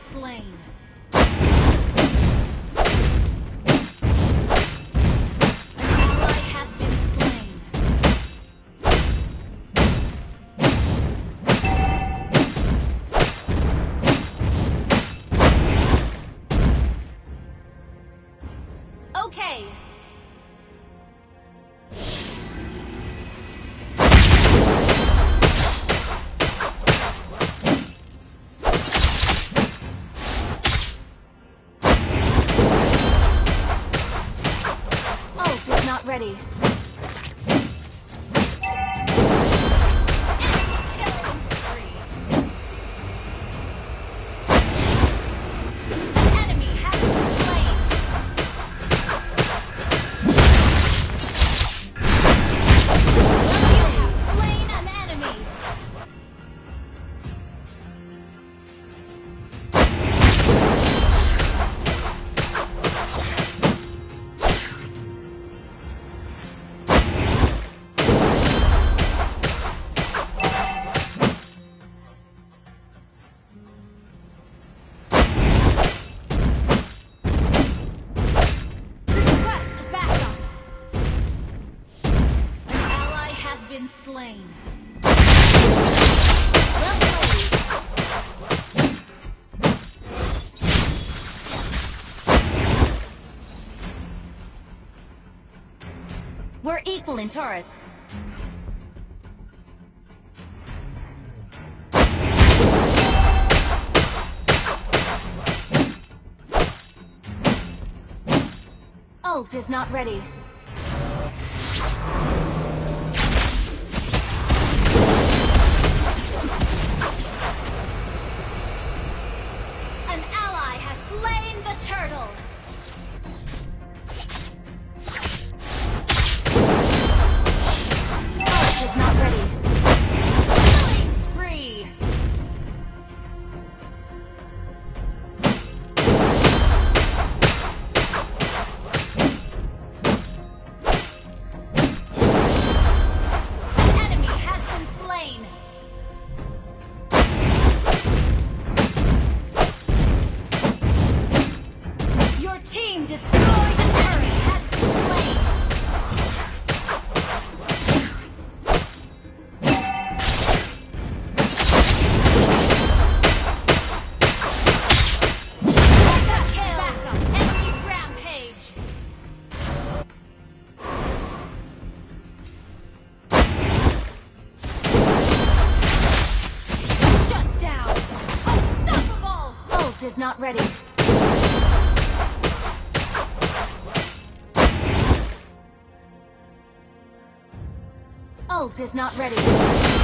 Slain. Been slain. We're equal in turrets. Ult is not ready. ready. Ult is not ready.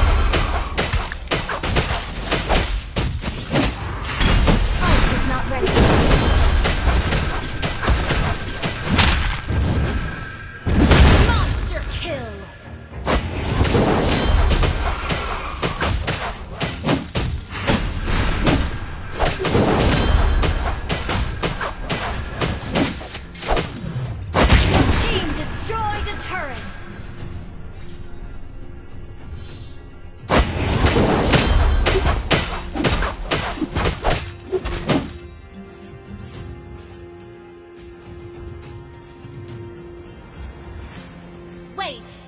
right.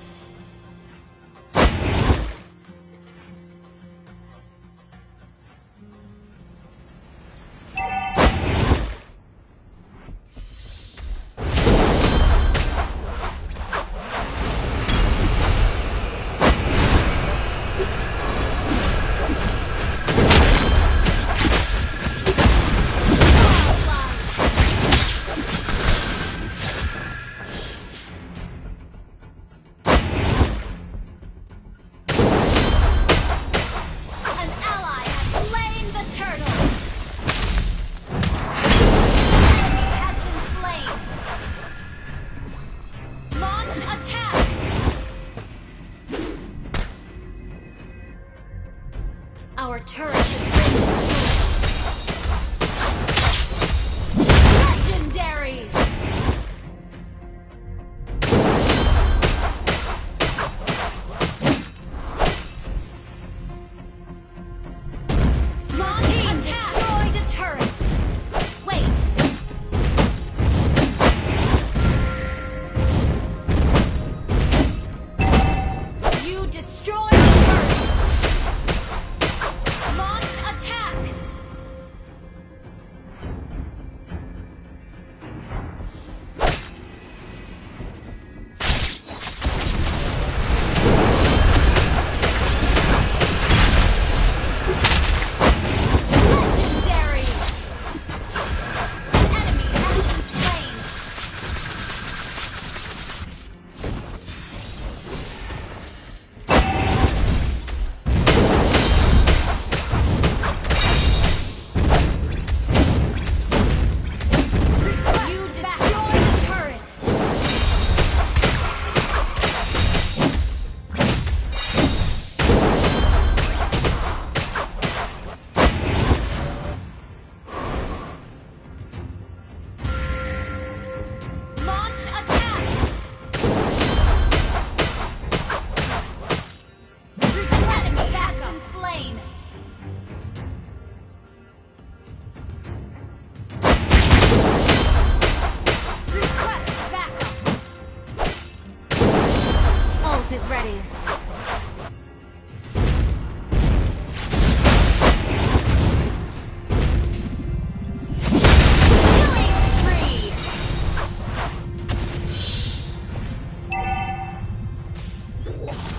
Yeah.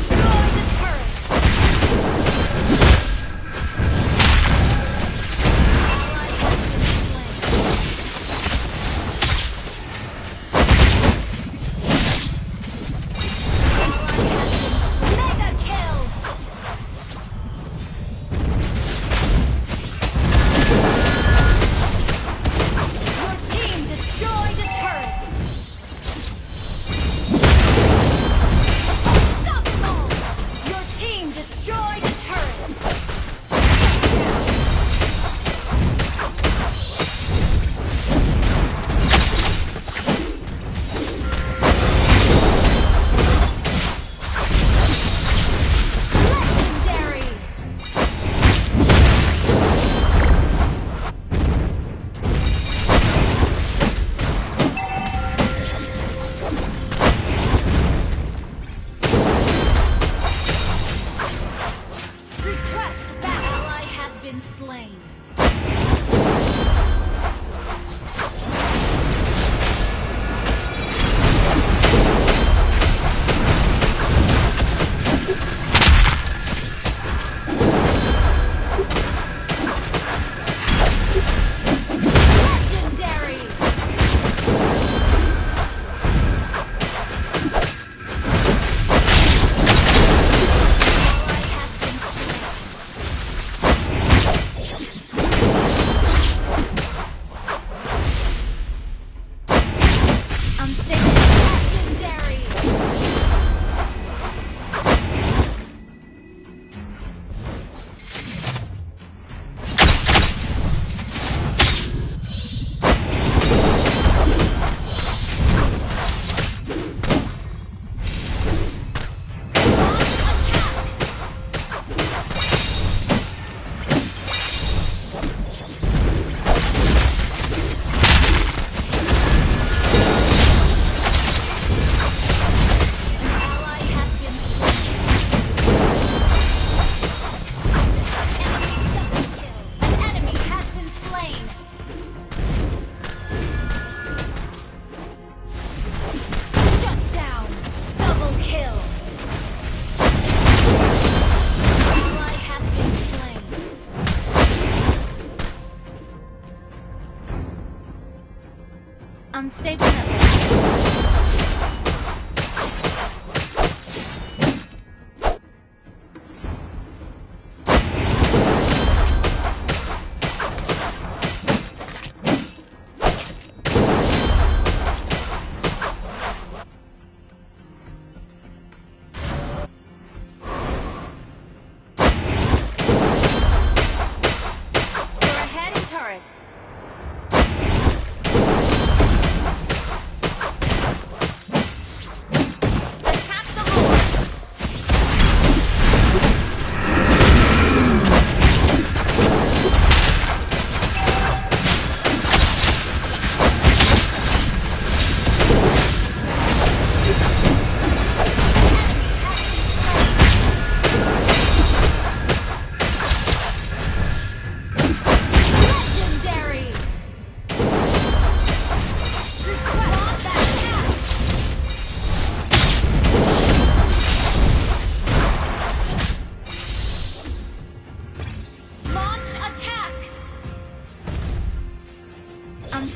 slain.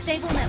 Stable now.